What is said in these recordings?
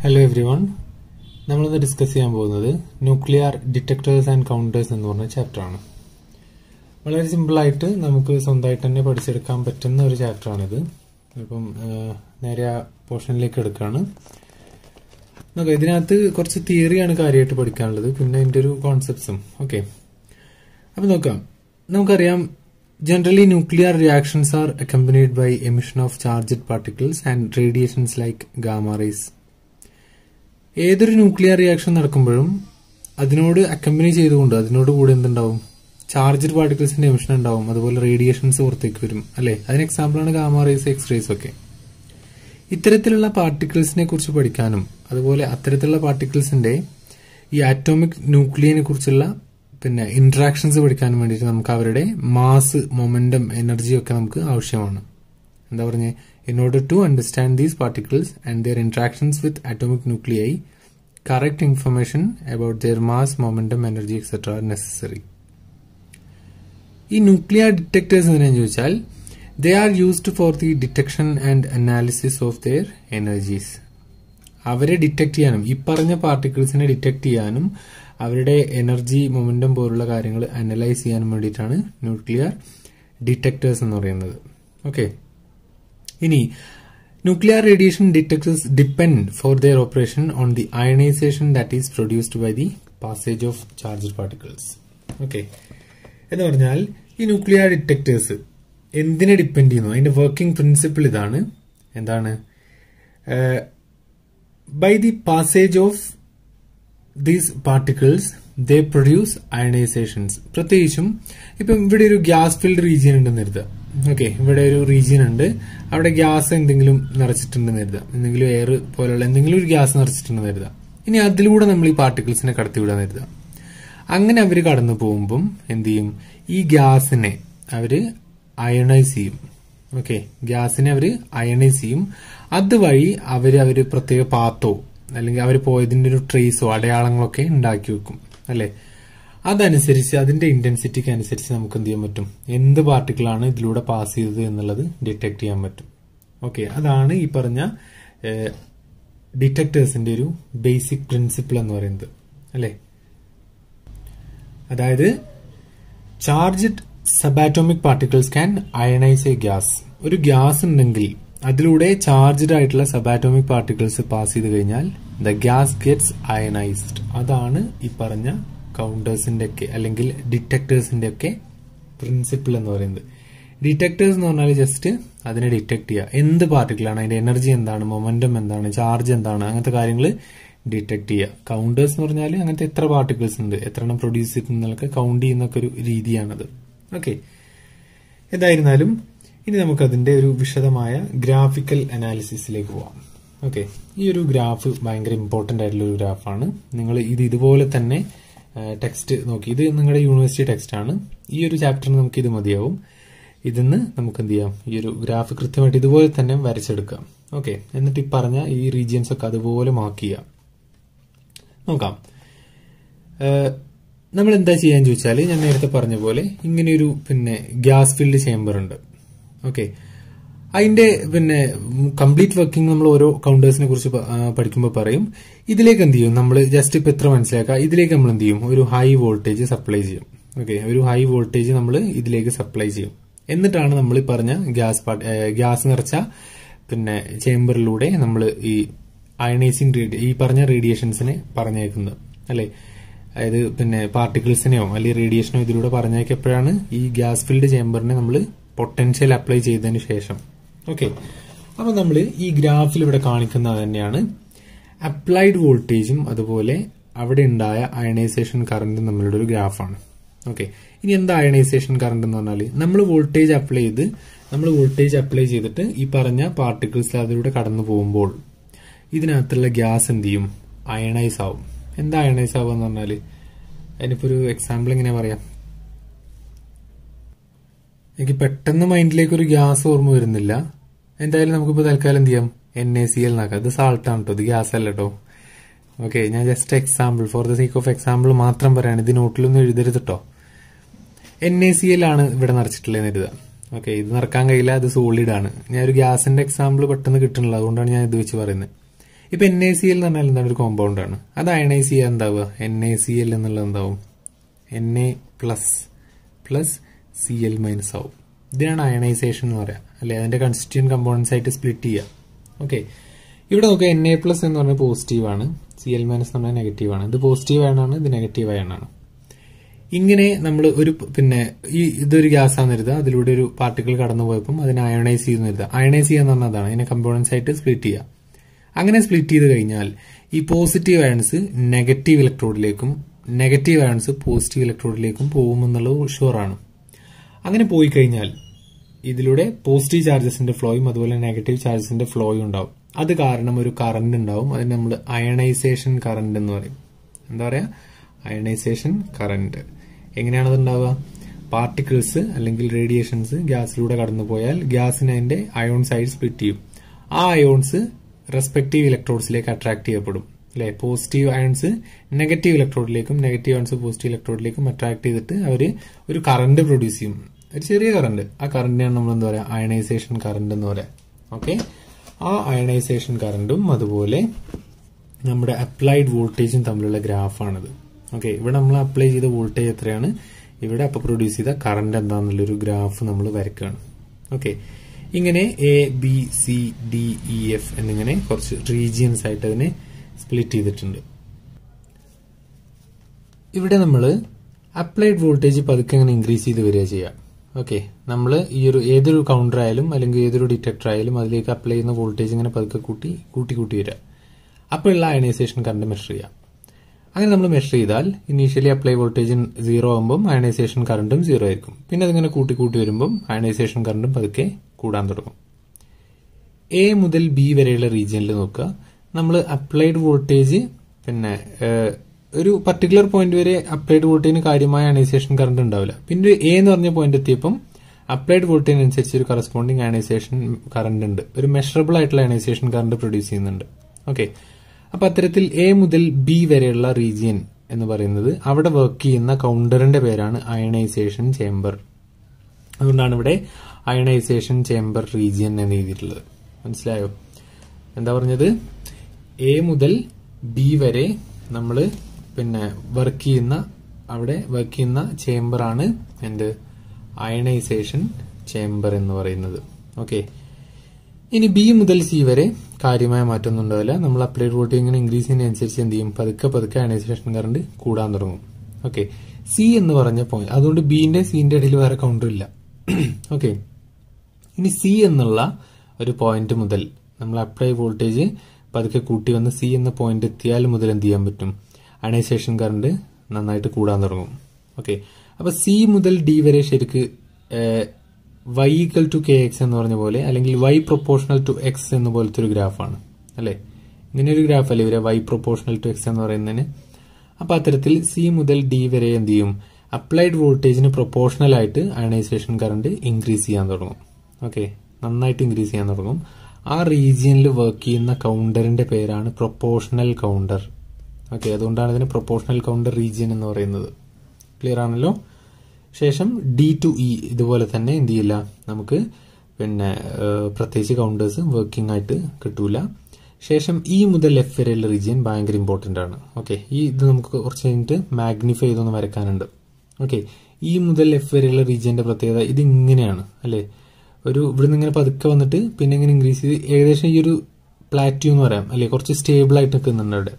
Hello everyone നമ്മളിന്ന് discuss ചെയ്യാൻ പോകുന്നത് ന്യൂക്ലിയർ ഡിറ്റക്ടേഴ്സ് ആൻഡ് കൗണ്ടേഴ്സ് എന്ന് പറഞ്ഞ ചാപ്റ്ററാണ് വളരെ സിമ്പിളായിട്ട് നമുക്ക് സ്വന്തമായിട്ട് തന്നെ പഠിച്ചെടുക്കാൻ പറ്റുന്ന ഒരു ചാപ്റ്ററാണിത് ഏഹ്, നേരെ ആ പോർഷനിലേക്ക് എടുക്കുകയാണ് നോക്കാം ഇതിനകത്ത് കുറച്ച് തിയറിയാണ് കാര്യമായിട്ട് പഠിക്കാനുള്ളത്. പിന്നെ അതിന്റെ ഒരു കോൺസെപ്റ്റ്സും ഓക്കെ അപ്പം നോക്കാം. നമുക്കറിയാം generally nuclear reactions are accompanied by emission of charged particles and radiations like rays ഏതൊരു ന്യൂക്ലിയർ റിയാക്ഷൻ നടക്കുമ്പോഴും അതിനോട് അക്കമ്പനി ചെയ്തുകൊണ്ട് അതിനോട് കൂടെ എന്തുണ്ടാവും? ചാർജഡ് പാർട്ടിക്കിൾസിന്റെ എമിഷൻ ഉണ്ടാവും. അതുപോലെ റേഡിയേഷൻസ് പുറത്തേക്ക് വരും. അല്ലെ? അതിന് എക്സാമ്പിളാണ് ഗാമ റേസ് എക്സ് റേസ് ഒക്കെ. ഇത്തരത്തിലുള്ള പാർട്ടിക്കിൾസിനെ കുറിച്ച് പഠിക്കാനും അതുപോലെ അത്തരത്തിലുള്ള പാർട്ടിക്കിൾസിന്റെ ഈ ആറ്റോമിക് ന്യൂക്ലിയനെ കുറിച്ചുള്ള പിന്നെ ഇന്ററാക്ഷൻസ് പഠിക്കാനും വേണ്ടിയിട്ട് നമുക്ക് അവരുടെ മാസ് മൊമെന്റം എനർജി ഒക്കെ നമുക്ക് ആവശ്യമാണ്. എന്താ പറഞ്ഞേ? In to understand these particles and their interactions with atomic nuclei, correct information about their mass, momentum, energy, etc. are necessary. ഈ ന്യൂക്ലിയർ ഡിറ്റക്ടേഴ്സ് എന്തിനാന്ന് ചോദിച്ചാൽ they are used for the detection and analysis of their energies അവരെ detect ചെയ്യാനും ഈ പറഞ്ഞ പാർട്ടിക്കിൾസിനെ detect ചെയ്യാനും അവരുടെ energy momentum പോലുള്ള കാര്യങ്ങൾ അനലൈസ് ചെയ്യാനും വേണ്ടിയിട്ടാണ് ന്യൂക്ലിയർ ഡിറ്റക്ടേഴ്സ് എന്ന് പറയുന്നത് ഓക്കെ ഇനി nuclear radiation detectors depend for their operation on the ionization that is produced by the passage of charge particles okay എന്ന് പറഞ്ഞാൽ ഈ ന്യൂക്ലിയർ ഡിറ്റക്ടേഴ്സ് എന്തിനെ ഡിപ്പെൻഡ് ചെയ്യുന്നു? അതിന്റെ വർക്കിംഗ് പ്രിൻസിപ്പിൾ ഇതാണ്. എന്താണ്? By the passage of these particles they produce ionizations പ്രത്യേകിച്ചും ഇപ്പം ഇവിടെ ഒരു ഗ്യാസ് ഫിൽഡ് റീജിയൻ ഉണ്ടെന്ന് കരുതുക ഓക്കെ ഇവിടെ ഒരു റീജിയൻ ഉണ്ട്. അവിടെ ഗ്യാസ് എന്തെങ്കിലും നിറച്ചിട്ടുണ്ടെന്ന് കരുതാം. എന്തെങ്കിലും എയർ പോലുള്ള എന്തെങ്കിലും ഒരു ഗ്യാസ് നിറച്ചിട്ടുണ്ടെന്ന് കരുതാം. ഇനി അതിലൂടെ നമ്മൾ ഈ പാർട്ടിക്കിൾസിനെ കടത്തിവിടാന്ന് കരുതാം. അങ്ങനെ അവർ കടന്നു പോകുമ്പം എന്ത് ചെയ്യും? ഈ ഗ്യാസിനെ അവർ അയണൈസ് ചെയ്യും. ഓക്കെ ഗ്യാസിനെ അവർ അയണൈസ് ചെയ്യും. അതുവഴി അവർ അവർ പ്രത്യേക പാത്തോ അല്ലെങ്കിൽ അവർ പോയതിന്റെ ഒരു ട്രേസോ അടയാളങ്ങളൊക്കെ ഉണ്ടാക്കി വെക്കും. അല്ലെ? അതനുസരിച്ച് അതിന്റെ ഇന്റൻസിറ്റിക്ക് അനുസരിച്ച് നമുക്ക് എന്ത് ചെയ്യാൻ പറ്റും? എന്ത് പാർട്ടിക്കിളാണ് ഇതിലൂടെ പാസ് ചെയ്തത് എന്നുള്ളത് ഡിറ്റക്ട് ചെയ്യാൻ പറ്റും. ഓക്കെ അതാണ് ഈ പറഞ്ഞ ഡിറ്റക്ടേഴ്സിന്റെ ഒരു ബേസിക് പ്രിൻസിപ്പിൾ എന്ന് പറയുന്നത്. അല്ലേ? അതായത് charged subatomic particles can ionize a gas ഒരു ഗ്യാസ് ഉണ്ടെങ്കിൽ അതിലൂടെ ചാർജ്ഡ് ആയിട്ടുള്ള സബാറ്റോമിക് പാർട്ടിക്കിൾസ് പാസ് ചെയ്ത് കഴിഞ്ഞാൽ ദ ഗ്യാസ് ഗെറ്റ്സ് അയണൈസ്ഡ് അതാണ് ഈ പറഞ്ഞ കൗണ്ടേഴ്സിന്റെ ഒക്കെ അല്ലെങ്കിൽ ഡിറ്റക്ടേഴ്സിന്റെ ഒക്കെ പ്രിൻസിപ്പിൾ എന്ന് പറയുന്നത്. ഡിറ്റക്ടേഴ്സ് എന്ന് പറഞ്ഞാൽ ജസ്റ്റ് അതിനെ ഡിറ്റക്ട് ചെയ്യുക. എന്ത് പാർട്ടിക്കിളാണ് അതിന്റെ എനർജി എന്താണ്? മൊമെന്റം എന്താണ്? ചാർജ് എന്താണ്? അങ്ങനത്തെ കാര്യങ്ങൾ ഡിറ്റക്ട് ചെയ്യുക. കൗണ്ടേഴ്സ് എന്ന് പറഞ്ഞാൽ അങ്ങനത്തെ എത്ര പാർട്ടിക്കിൾസ് ഉണ്ട്? എത്ര എണ്ണം പ്രൊഡ്യൂസ് ചെയ്യുന്നതൊക്കെ കൗണ്ട് ചെയ്യുന്നൊക്കെ ഒരു രീതിയാണത്. ഓക്കെ എന്തായിരുന്നാലും ഇനി നമുക്ക് അതിന്റെ ഒരു വിശദമായ ഗ്രാഫിക്കൽ അനാലിസിസിലേക്ക് പോവാം. ഓക്കെ ഈ ഒരു ഗ്രാഫ് ഭയങ്കര ഇമ്പോർട്ടന്റ് ആയിട്ടുള്ള ഒരു ഗ്രാഫാണ് നിങ്ങൾ ഇത് ഇതുപോലെ തന്നെ ടെക്സ്റ്റ് നോക്കി. ഇത് നിങ്ങളുടെ യൂണിവേഴ്സിറ്റി ടെക്സ്റ്റ് ആണ്. ഈ ഒരു ചാപ്റ്ററിന് നമുക്ക് ഇത് മതിയാവും. ഇതിന്ന് നമുക്ക് എന്ത് ചെയ്യാം? ഈ ഒരു ഗ്രാഫ് കൃത്യമായിട്ട് ഇതുപോലെ തന്നെ വരച്ചെടുക്കാം. ഓക്കെ എന്നിട്ട് ഈ പറഞ്ഞ ഈ റീജിയൻസ് ഒക്കെ അതുപോലെ മാർക്ക് ചെയ്യാം. നോക്കാം. നമ്മൾ എന്താ ചെയ്യാൻ ചോദിച്ചാൽ ഞാൻ നേരത്തെ പറഞ്ഞ പോലെ ഇങ്ങനെയൊരു പിന്നെ ഗ്യാസ് ഫിൽഡ് ചേംബർ ഉണ്ട്. ഓക്കെ അതിന്റെ പിന്നെ കംപ്ലീറ്റ് വർക്കിംഗ് നമ്മൾ ഓരോ കൗണ്ടേഴ്സിനെ കുറിച്ച് പഠിക്കുമ്പോൾ പറയും. ഇതിലേക്ക് എന്ത് ചെയ്യും? നമ്മൾ ജസ്റ്റ് ഇപ്പൊ എത്ര മനസ്സിലാക്കുക ഇതിലേക്ക് നമ്മൾ എന്ത് ചെയ്യും? ഒരു ഹൈ വോൾട്ടേജ് സപ്ലൈ ചെയ്യും. ഓക്കെ ഒരു ഹൈ വോൾട്ടേജ് നമ്മൾ ഇതിലേക്ക് സപ്ലൈ ചെയ്യും. എന്നിട്ടാണ് നമ്മൾ പറഞ്ഞ ഗ്യാസ് ഗ്യാസ് നിറച്ച പിന്നെ ചേംബറിലൂടെ നമ്മൾ ഈ അയണൈസിങ് ഈ പറഞ്ഞ റേഡിയേഷൻസിനെ പറഞ്ഞേക്കുന്നത്. അല്ലെ? അതായത് പിന്നെ പാർട്ടിക്കിൾസിനെയോ അല്ലെങ്കിൽ റേഡിയേഷനോ ഇതിലൂടെ പറഞ്ഞേക്കപ്പോഴാണ് ഈ ഗ്യാസ് ഫിൽഡ് ചേംബറിനെ നമ്മൾ പൊട്ടൻഷ്യൽ അപ്ലൈ ചെയ്തതിന് ശേഷം. ഓക്കെ അപ്പൊ നമ്മൾ ഈ ഗ്രാഫിൽ ഇവിടെ കാണിക്കുന്നത് തന്നെയാണ്. അപ്ലൈഡ് വോൾട്ടേജും അതുപോലെ അവിടെ ഉണ്ടായ അയണൈസേഷൻ കറണ്ടും നമ്മളുടെ ഒരു ഗ്രാഫാണ്. ഓക്കെ ഇനി എന്താ അയണൈസേഷൻ കറണ്ട് എന്ന് പറഞ്ഞാൽ നമ്മൾ വോൾട്ടേജ് അപ്ലൈ ചെയ്ത് നമ്മൾ വോൾട്ടേജ് അപ്ലൈ ചെയ്തിട്ട് ഈ പറഞ്ഞ പാർട്ടിക്കിൾസ് അതിലൂടെ കടന്നു പോകുമ്പോൾ ഇതിനകത്തുള്ള ഗ്യാസ് എന്ത് ചെയ്യും? അയണൈസ് ആവും. എന്താ അയണൈസ് ആവുക എന്ന് പറഞ്ഞാൽ അതിനിപ്പോ ഒരു എക്സാമ്പിൾ എങ്ങനെ പറയാം? എനിക്ക് പെട്ടെന്ന് മൈൻഡിലേക്ക് ഒരു ഗ്യാസ് ഓർമ്മ വരുന്നില്ല. എന്തായാലും നമുക്കിപ്പോ തൽക്കാലം എന്ത് ചെയ്യാം? എൻ എ സി എൽ എന്നാക്കാം ഇത് സാൾട്ടാണ് കേട്ടോ ഇത് ഗ്യാസ് അല്ല കേട്ടോ ഓക്കെ ഞാൻ just example for the sake of example മാത്രം പറയാണ്. ഇത് നോട്ടിലൊന്നും എഴുതരുത് കേട്ടോ എൻ എ സി എൽ ആണ് ഇവിടെ നിറച്ചിട്ടുള്ളതെന്ന് എഴുതുക ഓക്കെ ഇത് നിറക്കാൻ കഴിയില്ല. അത് സോളിഡ് ആണ്. ഞാൻ ഒരു ഗ്യാസിന്റെ എക്സാമ്പിൾ പെട്ടെന്ന് കിട്ടണില്ല. അതുകൊണ്ടാണ് ഞാൻ ഇത് വെച്ച് പറയുന്നത്. ഇപ്പൊ എൻ എ സി എൽ എന്ന് പറഞ്ഞാൽ എന്താണ്? ഒരു കോമ്പൗണ്ട് ആണ്. അത് അയണൈസ് ചെയ്യാൻ എന്താവുക? എൻ എ സി എൽ എന്നുള്ളത് എന്താവും? N A plus plus C L minus ആവും. ഇതിനാണ് അയണൈസേഷൻ എന്ന് പറയാം. അല്ലെ? അതിന്റെ കൺസ്റ്റിറ്റ്യൻ കമ്പോണൻസ് ആയിട്ട് സ്പ്ലിറ്റ് ചെയ്യുക ഓക്കെ ഇവിടെ നോക്കുക എൻ എ പ്ലസ് എന്ന് പറഞ്ഞാൽ പോസിറ്റീവ് ആണ്. സി എൽ മൈനസ് എന്ന് പറഞ്ഞാൽ നെഗറ്റീവ് ആണ്. ഇത് പോസിറ്റീവ് അയണാണ് ഇത് നെഗറ്റീവ് അയണാണ് ഇങ്ങനെ നമ്മൾ ഒരു പിന്നെ ഈ ഇതൊരു ഗ്യാസ് ആണെന്ന് കരുതുക. അതിലൂടെ ഒരു പാർട്ടിക്കിൾ കടന്നു പോയപ്പോൾ അതിനെ അയണൈസ് ചെയ്യുന്ന കരുതുക. അയണൈസ് ചെയ്യാന്ന് പറഞ്ഞാൽ അതാണ്. ഇതിനെ കമ്പോണൻസ് ആയിട്ട് സ്പ്ലിറ്റ് ചെയ്യുക അങ്ങനെ സ്പ്ലിറ്റ് ചെയ്ത് കഴിഞ്ഞാൽ ഈ പോസിറ്റീവ് അയൺസ് നെഗറ്റീവ് ഇലക്ട്രോഡിലേക്കും നെഗറ്റീവ് അയൺസ് പോസിറ്റീവ് ഇലക്ട്രോഡിലേക്കും പോകുമെന്നുള്ളത് ഷുവറാണ് അങ്ങനെ പോയി കഴിഞ്ഞാൽ ഇതിലൂടെ പോസിറ്റീവ് ചാർജസിന്റെ ഫ്ലോയും അതുപോലെ നെഗറ്റീവ് ചാർജസിന്റെ ഫ്ലോയും ഉണ്ടാവും. അത് കാരണം ഒരു കറന്റ് ഉണ്ടാവും. അതിന് നമ്മൾ അയണൈസേഷൻ കറന്റ് എന്ന് പറയും. എന്താ പറയാ? അയണൈസേഷൻ കറന്റ് എങ്ങനെയാണത് ഉണ്ടാവുക? പാർട്ടിക്കിൾസ് അല്ലെങ്കിൽ റേഡിയേഷൻസ് ഗ്യാസിലൂടെ കടന്നു പോയാൽ ഗ്യാസിന് അതിന്റെ അയോൺ ആയി സ്പ്ലിറ്റ് ചെയ്യും. ആ അയോൺസ് റെസ്പെക്റ്റീവ് ഇലക്ട്രോഡ്സിലേക്ക് അട്രാക്ട് ചെയ്യപ്പെടും. അല്ലെ? പോസിറ്റീവ് അയോൺസ് നെഗറ്റീവ് ഇലക്ട്രോഡിലേക്കും നെഗറ്റീവ് അയോൺസ് പോസിറ്റീവ് ഇലക്ട്രോഡിലേക്കും അട്രാക്ട് ചെയ്തിട്ട് അവർ ഒരു കറന്റ് പ്രൊഡ്യൂസ് ചെയ്യും. ഒരു ചെറിയ കറണ്ട് ആ കറണ്ടിനാണ് നമ്മൾ എന്താ പറയുക അയണൈസേഷൻ കറണ്ട് എന്ന് പറയാം. ഓക്കെ ആ അയണൈസേഷൻ കറണ്ടും അതുപോലെ നമ്മുടെ അപ്ലൈഡ് വോൾട്ടേജും തമ്മിലുള്ള ഗ്രാഫാണിത് ഓക്കെ ഇവിടെ നമ്മൾ അപ്ലൈ ചെയ്ത വോൾട്ടേജ് എത്രയാണ്? ഇവിടെ അപ്പോൾ പ്രൊഡ്യൂസ് ചെയ്ത കറണ്ട് എന്താണെന്നുള്ളൊരു ഗ്രാഫ് നമ്മൾ വരയ്ക്കുകയാണ് ഓക്കെ ഇങ്ങനെ A B C D E F എന്നിങ്ങനെ കുറച്ച് റീജിയൻസ് ആയിട്ട് അതിനെ സ്പ്ലിറ്റ് ചെയ്തിട്ടുണ്ട്. ഇവിടെ നമ്മൾ അപ്ലൈഡ് വോൾട്ടേജ് പതുക്കെ അങ്ങനെ ഇൻക്രീസ് ചെയ്ത് വരിക ചെയ്യാം. ഓക്കെ നമ്മൾ ഈ ഒരു ഏതൊരു കൗണ്ടർ ആയാലും അല്ലെങ്കിൽ ഏതൊരു ഡിറ്റക്ടർ ആയാലും അതിലേക്ക് അപ്ലൈ ചെയ്യുന്ന വോൾട്ടേജ് ഇങ്ങനെ പതുക്കെ കൂട്ടി കൂട്ടി കൂട്ടി വരിക. അപ്പോഴുള്ള അയണൈസേഷൻ കറണ്ട് മെഷർ ചെയ്യാം. അങ്ങനെ നമ്മൾ മെഷർ ചെയ്താൽ ഇനീഷ്യലി അപ്ലൈ വോൾട്ടേജ് സീറോ ആകുമ്പം അയണൈസേഷൻ കറണ്ടും സീറോ ആയിരിക്കും. പിന്നെ അതിങ്ങനെ കൂട്ടി കൂട്ടി വരുമ്പം അയണൈസേഷൻ കറണ്ടും പതുക്കെ കൂടാൻ തുടങ്ങും. എ മുതൽ ബി വരെയുള്ള റീജിയനിൽ നോക്കുക. നമ്മൾ അപ്ലൈഡ് വോൾട്ടേജ് പിന്നെ ഒരു പർട്ടിക്കുലർ പോയിന്റ് വരെ അപ്ലൈഡ് വോൾട്ടേജിന് കാര്യമായ അയണൈസേഷൻ കറണ്ട് ഉണ്ടാവില്ല. പിന്നെ ഒരു എ എന്ന് പറഞ്ഞ പോയിന്റ് എത്തിയപ്പം അപ്ലൈഡ് വോൾട്ടേജിന് അനുസരിച്ച് ഒരു കറസ്പോണ്ടിങ് അയണൈസേഷൻ കറണ്ട് ഉണ്ട്. ഒരു മെഷറബിൾ ആയിട്ടുള്ള അയണൈസേഷൻ കറണ്ട് പ്രൊഡ്യൂസ് ചെയ്യുന്നുണ്ട്. ഓക്കെ അപ്പൊ അത്തരത്തിൽ എ മുതൽ ബി വരെയുള്ള റീജിയൻ എന്ന് പറയുന്നത് അവിടെ വർക്ക് ചെയ്യുന്ന കൗണ്ടറിന്റെ പേരാണ് അയണൈസേഷൻ ചേംബർ അതുകൊണ്ടാണ് ഇവിടെ അയണൈസേഷൻ ചേംബർ റീജിയൻ എന്ന് എഴുതിയിട്ടുള്ളത്. മനസ്സിലായോ? എന്താ പറഞ്ഞത്? എ മുതൽ ബി വരെ നമ്മൾ പിന്നെ വർക്ക് ചെയ്യുന്ന അവിടെ വർക്ക് ചെയ്യുന്ന ചേംബർ ആണ് എന്ത് അയണൈസേഷൻ ചേംബർ എന്ന് പറയുന്നത്. ഓക്കെ ഇനി ബി മുതൽ സി വരെ കാര്യമായ മാറ്റമൊന്നും ഉണ്ടാവില്ല. നമ്മൾ അപ്ലൈഡ് വോൾട്ടേജ് ഇങ്ങനെ ഇൻക്രീസ് ചെയ്യുന്നതനുസരിച്ച് എന്ത് ചെയ്യും? പതുക്കെ പതുക്കെ അയണൈസേഷൻ കറണ്ട് കൂടാൻ തുടങ്ങും. ഓക്കെ സി എന്ന് പറഞ്ഞ പോയിന്റ് അതുകൊണ്ട് ബിന്റെ സിന്റെ ഇടയിൽ വേറെ കൗണ്ടർ ഇല്ല. ഓക്കെ ഇനി സി എന്നുള്ള ഒരു പോയിന്റ് മുതൽ നമ്മൾ അപ്ലൈ വോൾട്ടേജ് പതുക്കെ കൂട്ടി വന്ന് സി എന്ന പോയിന്റ് എത്തിയാൽ മുതൽ എന്ത് ചെയ്യാൻ പറ്റും? അയണൈസേഷൻ കറണ്ട് നന്നായിട്ട് കൂടാൻ തുടങ്ങും. ഓക്കെ അപ്പൊ സി മുതൽ ഡി വരെ ശരിക്ക് Y equal to K X എന്ന് പറഞ്ഞ പോലെ അല്ലെങ്കിൽ വൈ പ്രൊപ്പോർഷണൽ ടു എക്സ് എന്ന പോലത്തെ ഒരു ഗ്രാഫാണ്. അല്ലെ? ഇങ്ങനെ ഒരു ഗ്രാഫ് അല്ലേ? ഇവരെ വൈ പ്രൊപ്പോർഷണൽ ടു എക്സ് എന്ന് പറയുന്നതിന്. അപ്പൊ അത്തരത്തിൽ സി മുതൽ ഡി വരെ എന്ത് ചെയ്യും? അപ്ലൈഡ് വോൾട്ടേജിന് പ്രൊപ്പോർഷണൽ ആയിട്ട് അയണൈസേഷൻ കറണ്ട് ഇൻക്രീസ് ചെയ്യാൻ തുടങ്ങും. ഓക്കെ നന്നായിട്ട് ഇൻക്രീസ് ചെയ്യാൻ തുടങ്ങും. ആ റീജിയനിൽ വർക്ക് ചെയ്യുന്ന കൗണ്ടറിന്റെ പേരാണ് പ്രൊപ്പോർഷണൽ കൗണ്ടർ ഓക്കെ അതുകൊണ്ടാണ് ഇതിന് പ്രൊപ്പോർഷണൽ കൗണ്ടർ റീജിയൻ എന്ന് പറയുന്നത്. ക്ലിയർ ആണല്ലോ? ശേഷം ഡി ടു ഇ ഇതുപോലെ തന്നെ എന്ത് ചെയ്യില്ല? നമുക്ക് പിന്നെ പ്രത്യേകിച്ച് കൗണ്ടേഴ്സ് വർക്കിംഗ് ആയിട്ട് കിട്ടൂല. ശേഷം ഇ മുതൽ എഫ് വരെയുള്ള റീജിയൻ ഭയങ്കര ഇമ്പോർട്ടന്റ് ആണ്. ഓക്കെ ഈ ഇത് നമുക്ക് കുറച്ച് കഴിഞ്ഞിട്ട് മാഗ്നിഫൈ ചെയ്തൊന്ന് വരക്കാനുണ്ട്. ഓക്കെ ഇ മുതൽ എഫ് വരെയുള്ള റീജിയന്റെ പ്രത്യേകത ഇത് ഇങ്ങനെയാണ് അല്ലേ? ഒരു ഇവിടുന്ന് ഇങ്ങനെ പതുക്കെ വന്നിട്ട് പിന്നെ ഇങ്ങനെ ഇൻക്രീസ് ചെയ്ത് ഏകദേശം ഈ ഒരു പ്ലാറ്റ്യൂ എന്ന് പറയാം അല്ലെ? കുറച്ച് സ്റ്റേബിൾ ആയിട്ട് നിൽക്കുന്നുണ്ട് അവിടെ.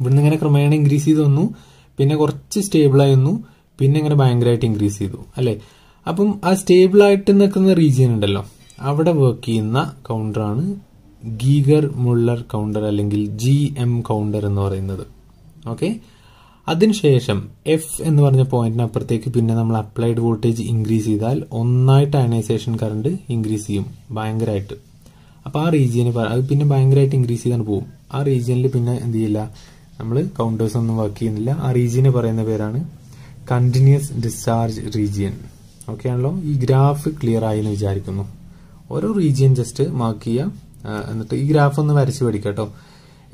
ഇവിടുന്ന് ഇങ്ങനെ ക്രമേണ ഇൻക്രീസ് ചെയ്ത് വന്നു. പിന്നെ കുറച്ച് സ്റ്റേബിൾ ആയി വന്നു. പിന്നെ ഇങ്ങനെ ഭയങ്കരമായിട്ട് ഇൻക്രീസ് ചെയ്തു. അല്ലേ? അപ്പം ആ സ്റ്റേബിൾ ആയിട്ട് നിൽക്കുന്ന റീജിയൻ ഉണ്ടല്ലോ. അവിടെ വർക്ക് ചെയ്യുന്ന കൗണ്ടറാണ് ഗീഗർ മുള്ളർ കൗണ്ടർ അല്ലെങ്കിൽ ജി എം കൗണ്ടർ എന്ന് പറയുന്നത്. ഓക്കെ അതിനുശേഷം എഫ് എന്ന് പറഞ്ഞ പോയിന്റിന് അപ്പുറത്തേക്ക് പിന്നെ നമ്മൾ അപ്ലൈഡ് വോൾട്ടേജ് ഇൻക്രീസ് ചെയ്താൽ ഒന്നായിട്ട് അയണൈസേഷൻ കറണ്ട് ഇൻക്രീസ് ചെയ്യും. ഭയങ്കരമായിട്ട്. അപ്പോൾ ആ റീജിയന് അത് പിന്നെ ഭയങ്കരമായിട്ട് ഇൻക്രീസ് ചെയ്താണ് പോകും ആ റീജിയനിൽ പിന്നെ എന്ത് ചെയ്യില്ല? നമ്മൾ കൗണ്ടേഴ്സ് ഒന്നും വർക്ക് ചെയ്യുന്നില്ല. ആ റീജിയന് പറയുന്ന പേരാണ് കണ്ടിന്യൂസ് ഡിസ്ചാർജ് റീജിയൻ ഓക്കെ ആണല്ലോ? ഈ ഗ്രാഫ് ക്ലിയർ ആയി എന്ന് വിചാരിക്കുന്നു. ഓരോ റീജിയൻ ജസ്റ്റ് മാർക്ക് ചെയ്യുക എന്നിട്ട് ഈ ഗ്രാഫ് ഒന്ന് വരച്ച് പഠിക്കുക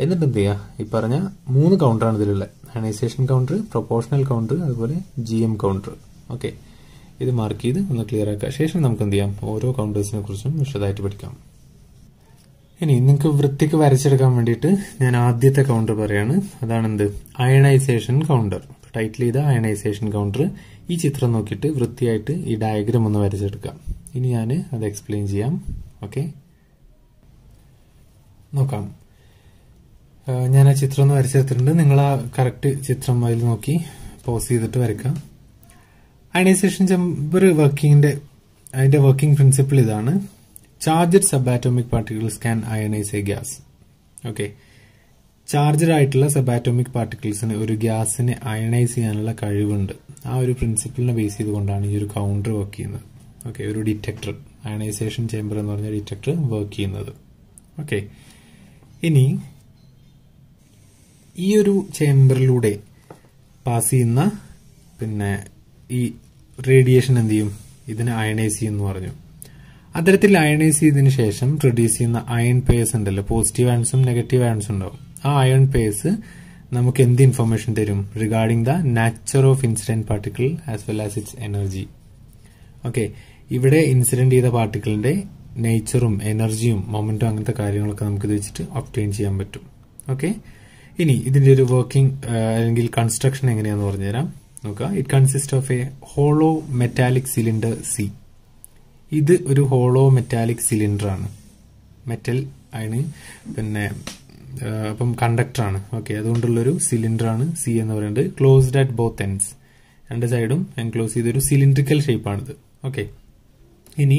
എന്നിട്ട് എന്ത് ചെയ്യുക ഈ പറഞ്ഞ മൂന്ന് കൗണ്ടറാണ് ഇതിലുള്ളത് അയണൈസേഷൻ കൗണ്ടർ പ്രൊപ്പോർഷണൽ കൗണ്ടർ അതുപോലെ ജി എം കൗണ്ടർ ഓക്കെ ഇത് മാർക്ക് ചെയ്ത് ഒന്ന് ക്ലിയർ ആക്കുക ശേഷം നമുക്ക് എന്ത് ചെയ്യാം? ഓരോ കൗണ്ടേഴ്സിനെ കുറിച്ചും വിശദമായിട്ട് പഠിക്കാം. ഇനി നിങ്ങൾക്ക് വൃത്തിക്ക് വരച്ചെടുക്കാൻ വേണ്ടിയിട്ട് ഞാൻ ആദ്യത്തെ കൗണ്ടർ പറയാണ്. അതാണ് എന്ത് അയണൈസേഷൻ കൗണ്ടർ ടൈറ്റിൽ ചെയ്ത അയണൈസേഷൻ കൗണ്ടർ ഈ ചിത്രം നോക്കിയിട്ട് വൃത്തിയായിട്ട് ഈ ഡയഗ്രാം ഒന്ന് വരച്ചെടുക്കാം. ഇനി ഞാൻ അത് എക്സ്പ്ലെയിൻ ചെയ്യാം. ഓക്കെ നോക്കാം. ഞാൻ ആ ചിത്രം ഒന്ന് വരച്ചെടുത്തിട്ടുണ്ട്. നിങ്ങൾ ആ കറക്റ്റ് ചിത്രം അതിൽ നോക്കി പോസ് ചെയ്തിട്ട് വരയ്ക്കാം. അയണൈസേഷൻ ചെമ്പർ വർക്കിങ്ങിന്റെ അതിന്റെ വർക്കിംഗ് പ്രിൻസിപ്പിൾ ഇതാണ്. Charged subatomic particles can ionize a gas okay charged ആയിട്ടുള്ള സബാറ്റോമിക് പാർട്ടിക്കിൾസിന് ഒരു ഗ്യാസിനെ അയണൈസ് ചെയ്യാനുള്ള കഴിവുണ്ട്. ആ ഒരു പ്രിൻസിപ്പിളിനെ ബേസ് ചെയ്തുകൊണ്ടാണ് ഈ ഒരു കൗണ്ടർ വർക്ക് ചെയ്യുന്നത്. ഓക്കെ ഒരു ഡിറ്റക്ടർ അയണൈസേഷൻ ചേംബർ എന്ന് പറഞ്ഞ ഡിറ്റക്ടർ വർക്ക് ചെയ്യുന്നത്. ഓക്കെ ഇനി ഈ ഒരു ചേംബറിലൂടെ പാസ് ചെയ്യുന്ന പിന്നെ ഈ റേഡിയേഷൻ എന്ത് ചെയ്യും? ഇതിനെ അയണൈസ് ചെയ്യുമെന്ന് പറഞ്ഞു. അത്തരത്തിൽ അയണൈസ് ചെയ്തതിന് ശേഷം പ്രൊഡ്യൂസ് ചെയ്യുന്ന അയൺ പേഴ്സ് ഉണ്ടല്ലോ പോസിറ്റീവ് ആൻസും നെഗറ്റീവ് ആൻസും ഉണ്ടാവും. ആ അയൺ പേഴ്സ് നമുക്ക് എന്ത് ഇൻഫർമേഷൻ തരും? Regarding the nature of incident particle as well as its energy okay ഇവിടെ ഇൻസിഡന്റ് ചെയ്ത പാർട്ടിക്കിളിന്റെ നേച്ചറും എനർജിയും മൊമെന്റും അങ്ങനത്തെ കാര്യങ്ങളൊക്കെ നമുക്ക് ഇത് വെച്ചിട്ട് ഒപ്റ്റെയിൻ ചെയ്യാൻ പറ്റും. ഓക്കെ ഇനി ഇതിന്റെ ഒരു വർക്കിംഗ് അല്ലെങ്കിൽ കൺസ്ട്രക്ഷൻ എങ്ങനെയാണെന്ന് പറഞ്ഞുതരാം. നോക്കുക. It consist of a hollow metallic cylinder C ഇത് ഒരു ഹോളോ മെറ്റാലിക് സിലിണ്ടർ ആണ്. മെറ്റൽ ആണ്. പിന്നെ അപ്പം കണ്ടക്ടർ ആണ്. ഓക്കെ അതുകൊണ്ടുള്ളൊരു സിലിണ്ടർ ആണ് സി എന്ന് പറയുന്നത്. ക്ലോസ്ഡ് അറ്റ് ബോത്ത് എൻഡ്സ് രണ്ട് സൈഡും എൻക്ലോസ് ചെയ്തൊരു സിലിണ്ടറിക്കൽ ഷേപ്പാണിത് ഓക്കെ ഇനി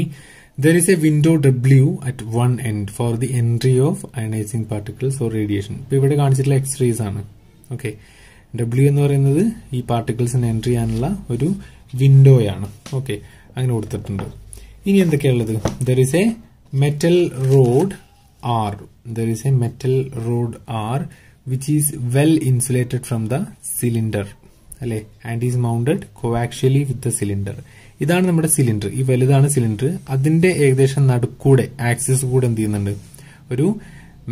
there is a window W at one end for the entry of ionizing particles or radiation ഇപ്പൊ ഇവിടെ കാണിച്ചിട്ടുള്ള എക്സ്റേസ് ആണ്. ഓക്കെ ഡബ്ല്യു എന്ന് പറയുന്നത് ഈ പാർട്ടിക്കിൾസിന് എൻട്രി ചെയ്യാനുള്ള ഒരു വിൻഡോയാണ് ഓക്കെ അങ്ങനെ കൊടുത്തിട്ടുണ്ട്. ഇനി എന്തൊക്കെയുള്ളത് there is a metal rod R there is a metal rod R which is well insulated from the cylinder അല്ലെ? And is mounted coaxially with the cylinder ഇതാണ് നമ്മുടെ സിലിണ്ടർ ഈ വലുതാണ് സിലിണ്ടർ അതിന്റെ ഏകദേശം നടുക്കൂടെ ആക്സിസ് കൂടെ എന്ത് ചെയ്യുന്നുണ്ട്? ഒരു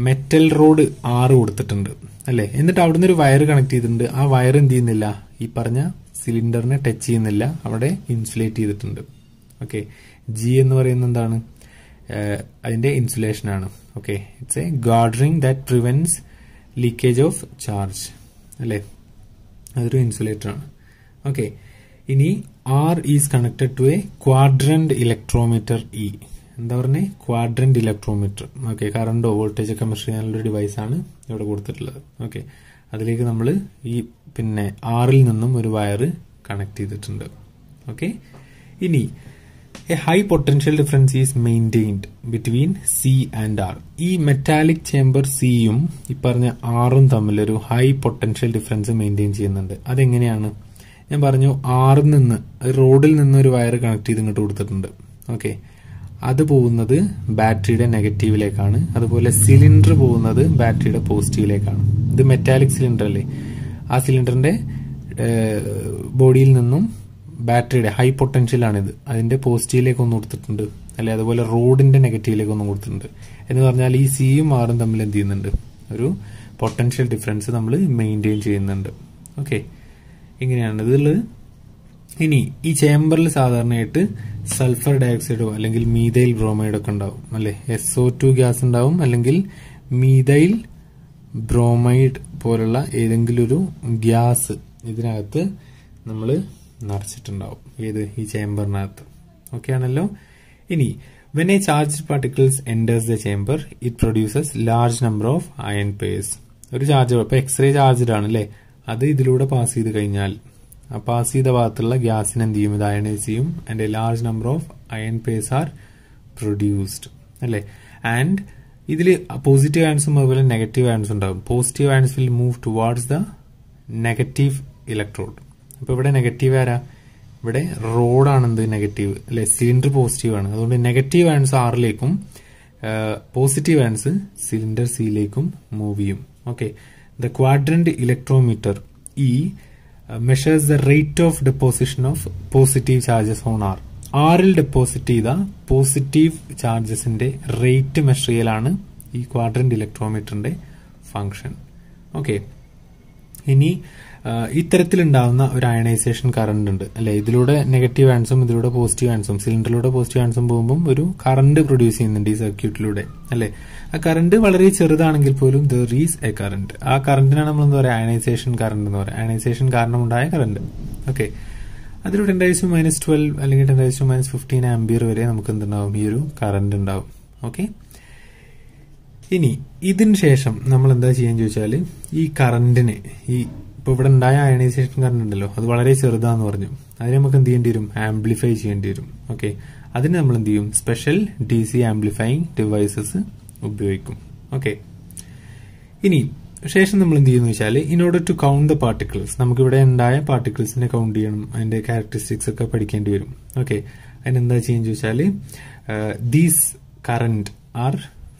മെറ്റൽ റോഡ് ആറ് കൊടുത്തിട്ടുണ്ട് അല്ലെ? എന്നിട്ട് അവിടുന്ന് ഒരു വയർ കണക്ട് ചെയ്തിട്ടുണ്ട്. ആ വയർ എന്ത് ചെയ്യുന്നില്ല? ഈ പറഞ്ഞ സിലിണ്ടറിനെ ടച്ച് ചെയ്യുന്നില്ല. അവിടെ ഇൻസുലേറ്റ് ചെയ്തിട്ടുണ്ട്. ഓക്കെ ജി എന്ന് പറയുന്നത് എന്താണ്? അതിന്റെ ആണ്. Okay it's a guard ring that prevents leakage of charge അല്ലേ? അതൊരു ഇൻസുലേറ്ററാണ് ഓക്കെ ഇനി R is connected to a quadrant electrometer E എന്താ പറഞ്ഞേ? ക്വാഡ്രന്റ് ഇലക്ട്രോമീറ്റർ ഓക്കെ കറണ്ടോ വോൾട്ടേജ് ഒക്കെ മെഷർ ചെയ്യാനുള്ള ആണ് ഇവിടെ കൊടുത്തിട്ടുള്ളത്. ഓക്കെ അതിലേക്ക് നമ്മൾ ഈ പിന്നെ ആറിൽ നിന്നും ഒരു വയർ കണക്ട് ചെയ്തിട്ടുണ്ട്. ഓക്കെ ഇനി a high potential difference is maintained between C and R ഈ മെറ്റാലിക് ചേംബർ സിയും ഈ പറഞ്ഞ ആറും തമ്മിൽ ഒരു ഹൈ പൊട്ടൻഷ്യൽ ഡിഫറൻസ് മെയിന്റെയിൻ ചെയ്യുന്നുണ്ട്. അതെങ്ങനെയാണ്? ഞാൻ പറഞ്ഞു ആറിൽ നിന്ന് റോഡിൽ നിന്ന് ഒരു വയർ കണക്ട് ചെയ്ത് ഇങ്ങോട്ട് കൊടുത്തിട്ടുണ്ട്. ഓക്കെ അത് പോകുന്നത് ബാറ്ററിയുടെ നെഗറ്റീവിലേക്കാണ് അതുപോലെ സിലിണ്ടർ പോകുന്നത് ബാറ്ററിയുടെ പോസിറ്റീവിലേക്കാണ് ഇത് മെറ്റാലിക് സിലിണ്ടർ അല്ലേ? ആ സിലിണ്ടറിന്റെ ബോഡിയിൽ നിന്നും ബാറ്ററിയുടെ ഹൈ പൊട്ടൻഷ്യലാണിത് അതിന്റെ പോസിറ്റീവിലേക്ക് ഒന്ന് കൊടുത്തിട്ടുണ്ട്. അല്ലെ അതുപോലെ റോഡിന്റെ നെഗറ്റീവിലേക്ക് ഒന്ന് കൊടുത്തിട്ടുണ്ട്. എന്ന് പറഞ്ഞാൽ ഈ സിയും ആറും തമ്മിൽ എന്ത് ചെയ്യുന്നുണ്ട്? ഒരു പൊട്ടൻഷ്യൽ ഡിഫറൻസ് നമ്മൾ മെയിന്റെയിൻ ചെയ്യുന്നുണ്ട്. ഓക്കെ ഇങ്ങനെയാണ് ഇതിൽ ഇനി ഈ ചേമ്പറിൽ സാധാരണയായിട്ട് സൾഫർ ഡയോക്സൈഡോ അല്ലെങ്കിൽ മീതൈൽ ബ്രോമൈഡോ ഒക്കെ ഉണ്ടാവും. അല്ലെ എസ് ഒ ടു ഗ്യാസ് ഉണ്ടാവും. അല്ലെങ്കിൽ മീതൈൽ ബ്രോമൈഡ് പോലുള്ള ഏതെങ്കിലും ഒരു ഗ്യാസ് ഇതിനകത്ത് നമ്മൾ നിറച്ചിട്ടുണ്ടാവും. ഏത്? ഈ ചേംബറിനകത്ത്. ഓക്കെ ആണല്ലോ? ഇനി when a charge particles enters the chamber it produces large number of ion pairs ഒരു ചാർജ് ഇപ്പൊ എക്സ്റേ ചാർജ്ഡ് ആണ് അല്ലേ? അത് ഇതിലൂടെ പാസ് ചെയ്ത് കഴിഞ്ഞാൽ ആ പാസ് ചെയ്ത ഭാഗത്തുള്ള ഗ്യാസിന് എന്ത് ചെയ്യും? ഇത് അയണൈസ് ചെയ്യും. And a large number of ion pairs are produced അല്ലേ? ആൻഡ് ഇതിൽ പോസിറ്റീവ് ആൻസും അതുപോലെ നെഗറ്റീവ് ആൻസും ഉണ്ടാകും. Positive ions will move towards the negative electrode അപ്പൊ ഇവിടെ നെഗറ്റീവ് ആരാ? ഇവിടെ റോഡാണ് എന്ത് നെഗറ്റീവ് അല്ലെ സിലിണ്ടർ പോസിറ്റീവ് ആണ്. അതുകൊണ്ട് നെഗറ്റീവ് ആൻസ് ആറിലേക്കും പോസിറ്റീവ് ആൻസ് സിലിണ്ടർ സിയിലേക്കും മൂവ് ചെയ്യും. Okay the quadrant electrometer E measures the rate of deposition of positive charges on R ആറിൽ ഡെപ്പോസിറ്റ് ചെയ്ത പോസിറ്റീവ് ചാർജസിന്റെ റേറ്റ് മെഷർ ചെയ്യലാണ് ഈ ക്വാഡ്രന്റ് ഇലക്ട്രോമീറ്ററിന്റെ ഫങ്ഷൻ ഓക്കെ ഇനി ഇത്തരത്തിലുണ്ടാവുന്ന ഒരു അയണൈസേഷൻ കറണ്ട് ഉണ്ട്. അല്ലെ? ഇതിലൂടെ നെഗറ്റീവ് ആൻസും ഇതിലൂടെ പോസിറ്റീവ് ആൻസും സിലിണ്ടറിലൂടെ പോസിറ്റീവ് ആൻസും പോകുമ്പോൾ ഒരു കറണ്ട് പ്രൊഡ്യൂസ് ചെയ്യുന്നുണ്ട് ഈ സർക്യൂട്ടിലൂടെ അല്ലെ? ആ കറണ്ട് വളരെ ചെറുതാണെങ്കിൽ പോലും ദർ ഈസ് എ കറണ്ട് ആ കറണ്ടിനാണ് നമ്മൾ എന്താ പറയുക അയണൈസേഷൻ കറണ്ട് എന്ന് പറയുക അയണൈസേഷൻ കാരണമുണ്ടായ കറണ്ട് ഓക്കെ അതിലൂടെ ടെൻ മൈനസ് ട്വൽവ് അല്ലെങ്കിൽ ടെൻ മൈനസ് ഫിഫ്റ്റീൻ ആംബിയർ വരെ നമുക്ക് എന്തുണ്ടാവും? ഈ ഒരു കറണ്ട് ഉണ്ടാവും. ഓക്കെ ഇനി ഇതിന് ശേഷം നമ്മൾ എന്താ ചെയ്യാൻ ചോദിച്ചാൽ ഈ കറണ്ടിനെ ഈ ഇപ്പൊ ഇവിടെ ഉണ്ടായ അയണൈസേഷൻ കറണ്ട് ഉണ്ടല്ലോ അത് വളരെ ചെറുതാന്ന് പറഞ്ഞു. അതിന് നമുക്ക് എന്ത് ചെയ്യേണ്ടി വരും? ആംപ്ലിഫൈ ചെയ്യേണ്ടി വരും. ഓക്കെ അതിന് നമ്മൾ എന്ത് ചെയ്യും? Special D C amplifying devices ഉപയോഗിക്കും. ഓക്കെ ഇനി ശേഷം നമ്മൾ എന്ത് ചെയ്യുന്നു വെച്ചാൽ in order to count the particles നമുക്ക് ഇവിടെ ഉണ്ടായ പാർട്ടിക്കിൾസിനെ കൗണ്ട് ചെയ്യണം. അതിന്റെ ക്യാരക്ടറിസ്റ്റിക്സ് ഒക്കെ പഠിക്കേണ്ടി വരും. ഓക്കെ അതിനെന്താ ചെയ്യുന്നത് ചോദിച്ചാൽ these current are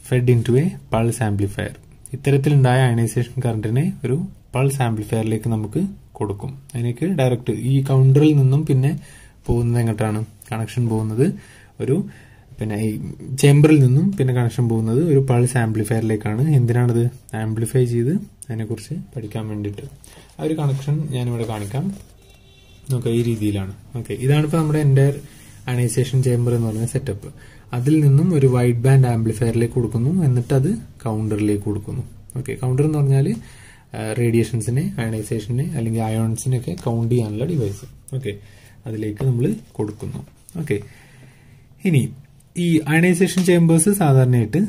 fed into a pulse amplifier ഇത്തരത്തിലുണ്ടായ ionisation കറണ്ടിനെ ഒരു പൾസ് ആംപ്ലിഫയറിലേക്ക് നമുക്ക് കൊടുക്കും. അതിലേക്ക് ഡയറക്റ്റ് ഈ കൗണ്ടറിൽ നിന്നും പിന്നെ പോകുന്നത് എങ്ങോട്ടാണ്? കണക്ഷൻ പോകുന്നത് ഒരു പിന്നെ ഈ ചേമ്പറിൽ നിന്നും പിന്നെ കണക്ഷൻ പോകുന്നത് ഒരു പൾസ് ആംപ്ലിഫയറിലേക്കാണ് എന്തിനാണത് ആംപ്ലിഫൈ ചെയ്ത് അതിനെക്കുറിച്ച് പഠിക്കാൻ വേണ്ടിയിട്ട്? ആ ഒരു കണക്ഷൻ ഞാനിവിടെ കാണിക്കാം. നോക്കാം ഈ രീതിയിലാണ്. ഓക്കെ ഇതാണ് ഇപ്പോൾ നമ്മുടെ എന്റെ അണൈസേഷൻ ചേമ്പർ എന്ന് പറയുന്ന സെറ്റപ്പ് അതിൽ നിന്നും ഒരു വൈഡ് ബാൻഡ് ആംപ്ലിഫയറിലേക്ക് കൊടുക്കുന്നു. എന്നിട്ട് അത് കൗണ്ടറിലേക്ക് കൊടുക്കുന്നു. ഓക്കെ കൗണ്ടർ എന്ന് പറഞ്ഞാൽ റേഡിയേഷൻസിനെ അയണൈസേഷനെ അല്ലെങ്കിൽ അയോൺസിനൊക്കെ കൗണ്ട് ചെയ്യാനുള്ള ഡിവൈസ് ഓക്കെ അതിലേക്ക് നമ്മൾ കൊടുക്കുന്നു. ഓക്കെ ഇനി ഈ അയണൈസേഷൻ ചേമ്പേഴ്സ് സാധാരണയായിട്ട്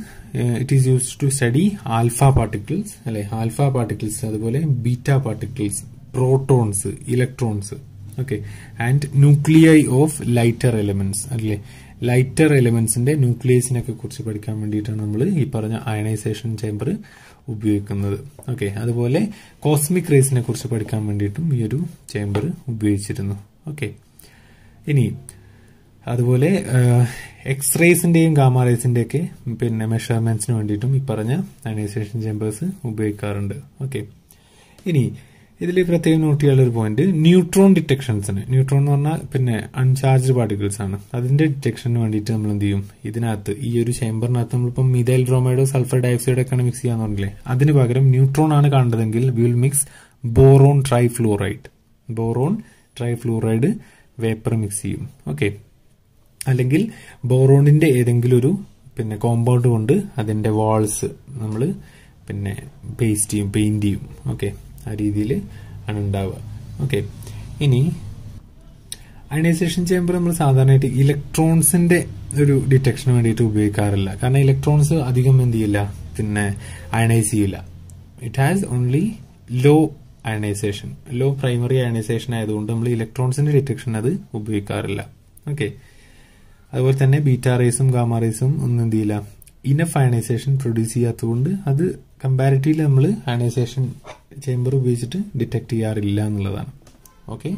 it is use to study alpha particles അല്ലെ? ആൽഫ പാർട്ടിക്കിൾസ് അതുപോലെ beta particles protons electrons okay and nuclei of lighter elements അല്ലെ? ലൈറ്റർ എലമെന്റ്സിന്റെ ന്യൂക്ലിയസിനൊക്കെ കുറിച്ച് പഠിക്കാൻ വേണ്ടിയിട്ടാണ് നമ്മൾ ഈ പറഞ്ഞ അയണൈസേഷൻ ചേമ്പർ ഉപയോഗിക്കുന്നത്. ഓക്കെ അതുപോലെ കോസ്മിക് റേസിനെ കുറിച്ച് പഠിക്കാൻ വേണ്ടിയിട്ടും ഈ ഒരു ചേംബർ ഉപയോഗിച്ചിരുന്നു. ഓക്കെ ഇനി അതുപോലെ എക്സ്റേസിന്റെയും ഗാമ റേസിന്റെ ഒക്കെ പിന്നെ മെഷർമെന്റ്സിന് വേണ്ടിയിട്ടും ഈ പറഞ്ഞ അനൈസേഷൻ ചേമ്പേഴ്സ് ഉപയോഗിക്കാറുണ്ട്. ഓക്കെ ഇനി ഇതിൽ പ്രത്യേകം നോട്ട് ചെയ്യാനുള്ള ഒരു പോയിന്റ് ന്യൂട്രോൺ ഡിറ്റക്ഷൻസിന്. ന്യൂട്രോൺ എന്ന് പറഞ്ഞാൽ പിന്നെ അൺചാർജ്ഡ് പാർട്ടിക്കിൾസ് ആണ്. അതിന്റെ ഡിറ്റക്ഷന് വേണ്ടിയിട്ട് നമ്മൾ എന്ത് ചെയ്യും? ഇതിനകത്ത് ഈ ഒരു ചേമ്പറിനകത്ത് നമ്മളിപ്പം മിഥൈൽ ബ്രോമൈഡോ സൾഫർ ഡയോക്സൈഡോ ഒക്കെയാണ് മിക്സ് ചെയ്യാന്ന് പറഞ്ഞില്ലേ? അതിന് പകരം ന്യൂട്രോൺ ആണ് കാണുന്നതെങ്കിൽ will mix boron trifluoride boron trifluoride vapour mix ചെയ്യും. ഓക്കെ അല്ലെങ്കിൽ ബോറോണിന്റെ ഏതെങ്കിലും ഒരു പിന്നെ കോമ്പൗണ്ട് കൊണ്ട് അതിന്റെ വാൾസ് നമ്മൾ പിന്നെ പേസ്റ്റ് ചെയ്യും പെയിന്റ് ചെയ്യും. ഓക്കെ ആ രീതിയിൽ ആണ് ഉണ്ടാവുക. ഓക്കെ ഇനി അയണൈസേഷൻ ചേമ്പർ നമ്മൾ സാധാരണയായിട്ട് ഇലക്ട്രോൺസിന്റെ ഒരു ഡിറ്റക്ഷന് വേണ്ടിയിട്ട് ഉപയോഗിക്കാറില്ല. കാരണം ഇലക്ട്രോൺസ് അധികം എന്ത് ചെയ്യില്ല? പിന്നെ അയണൈസ് ചെയ്യില്ല. It has only low ionization low primary ionization ആയതുകൊണ്ട് നമ്മൾ ഇലക്ട്രോൺസിന്റെ ഡിറ്റക്ഷൻ അത് ഉപയോഗിക്കാറില്ല. ഓക്കെ അതുപോലെ തന്നെ ബീറ്റ റേസും ഗാമ റേസും ഒന്നും എന്ത് ചെയ്യില്ല. ഇനഫ് അയണൈസേഷൻ പ്രൊഡ്യൂസ് ചെയ്യാത്തതുകൊണ്ട് അത് കമ്പാരിറ്റീവ്ലി നമ്മൾ അയണൈസേഷൻ ചേമ്പർ ഉപയോഗിച്ചിട്ട് ഡിറ്റക്ട് ചെയ്യാറില്ല എന്നുള്ളതാണ്. ഓക്കെ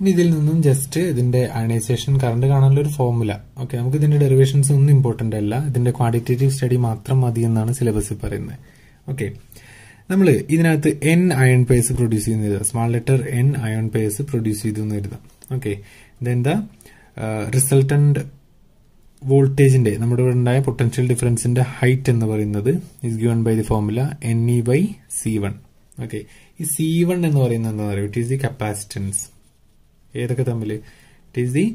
ഇനി ഇതിൽ നിന്നും ജസ്റ്റ് ഇതിന്റെ അയണൈസേഷൻ കറണ്ട് കാണാനുള്ള ഒരു ഫോർമുല ഓക്കെ നമുക്ക് ഇതിന്റെ ഡെറിവേഷൻസ് ഒന്നും ഇമ്പോർട്ടന്റ് അല്ല. ഇതിന്റെ ക്വാണ്ടിറ്റേറ്റീവ് സ്റ്റഡി മാത്രം മതി എന്നാണ് സിലബസിൽ പറയുന്നത്. ഓക്കെ നമ്മൾ ഇതിനകത്ത് എൻ അയൺ പേസ് പ്രൊഡ്യൂസ് ചെയ്യുന്ന small letter N ion pairs produce ചെയ്തു എന്ന് എഴുതാം. ഓക്കെ ദ റിസൾട്ടന്റ് വോൾട്ടേജിന്റെ നമ്മുടെ ഇവിടെ ഉണ്ടായ പൊട്ടൻഷ്യൽ ഡിഫറൻസിന്റെ ഹൈറ്റ് എന്ന് പറയുന്നത് is given by the formula N E by C one okay ഈ സി വൺ എന്ന് പറയുന്നത് എന്താ പറയുക ഇറ്റ് ഈസ് ദി കപ്പാസിറ്റൻസ് ഏതൊക്കെ തമ്മിൽ it is the